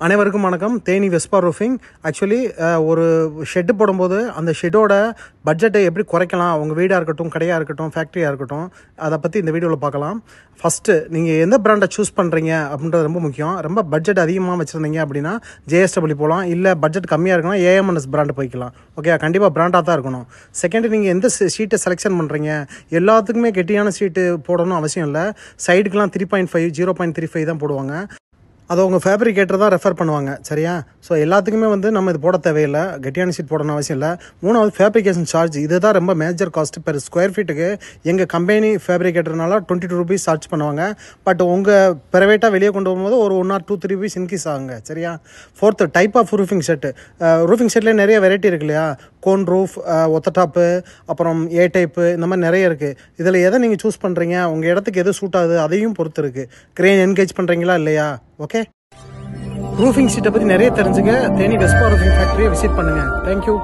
அனைவருக்கும் வணக்கம். Theni Vespa roofing actually ஒரு ஷெட்டு போடும்போது அந்த ஷெட்டோட பட்ஜெட்டை எப்படி குறைக்கலாம்? உங்கள் வீடாக இருக்கட்டும் கடையாக இருக்கட்டும் ஃபேக்ட்ரியாக இருக்கட்டும் அதை பற்றி இந்த வீடியோவில் பார்க்கலாம். ஃபஸ்ட்டு நீங்கள் எந்த ப்ராண்டை சூஸ் பண்ணுறீங்க அப்படின்றது ரொம்ப முக்கியம். ரொம்ப பட்ஜெட் அதிகமாக வச்சுருந்தீங்க அப்படின்னா ஜேஎஸ்டபிள்யூ போகலாம் இல்லை பட்ஜெட் கம்மியாக இருக்குன்னா ஏஎம்என்எஸ் பிராண்டு போய்க்கலாம். ஓகே கண்டிப்பாக பிராண்டாக தான் இருக்கணும். செகண்ட் நீங்கள் எந்த ஷீட்டை செலெக்ஷன் பண்ணுறீங்க எல்லாத்துக்குமே கெட்டியான ஷீட்டு போடணும் அவசியம் இல்லை. சைடுக்கெலாம் three point five zero point three five தான் போடுவாங்க. அதை உங்கள் ஃபேப்ரிகேட்டர் தான் ரெஃபர் பண்ணுவாங்க சரியா? ஸோ எல்லாத்துக்குமே வந்து நம்ம இது போட தேவையில்லை கெட்டியான ஷீட் போடணும் அவசியம் இல்லை. மூணாவது ஃபேப்ரிகேஷன் சார்ஜ் இது தான் ரொம்ப மேஜர் காஸ்ட் பெர் ஸ்கொயர் ஃபீட்டுக்கு எங்கள் கம்பெனி ஃபேப்ரிகேட்டர்னால டுவெண்ட்டி டூ ருபீஸ் சார்ஜ் பண்ணுவாங்க. பட் உங்கள் ப்ரைவேட்டாக வெளியே கொண்டு வரும்போது ஒரு one or two three rupees increase ஆகுங்க சரியா? Fourth type of roofing shed roofing செட்லேயே நிறைய வெரைட்டி இருக்கு இல்லையா? கோன் ரூஃப் ஒத்த டாப்பு அப்புறம் ஏ டைப்பு இந்த மாதிரி நிறைய இருக்குது இதில் எதை நீங்கள் சூஸ் பண்ணுறீங்க உங்கள் இடத்துக்கு எது சூட் ஆகுது? அதையும் பொறுத்து இருக்குது க்ரேன் என்கேஜ் பண்ணுறீங்களா இல்லையா? ஓகே ரூஃபிங் சீட்டை பற்றி நிறைய தெரிஞ்சுக்க தேனி வெஸ்பா ரூஃபிங் ஃபேக்ட்ரியை விசிட் பண்ணுங்கள் தேங்க்யூ